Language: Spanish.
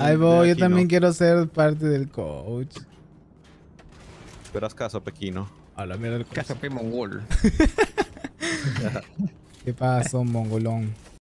Ahí voy, yo también quiero ser parte del coach. Pero haz caso, Pequino. A la mierda del Casa P mongol. ¿Qué pasó, mongolón?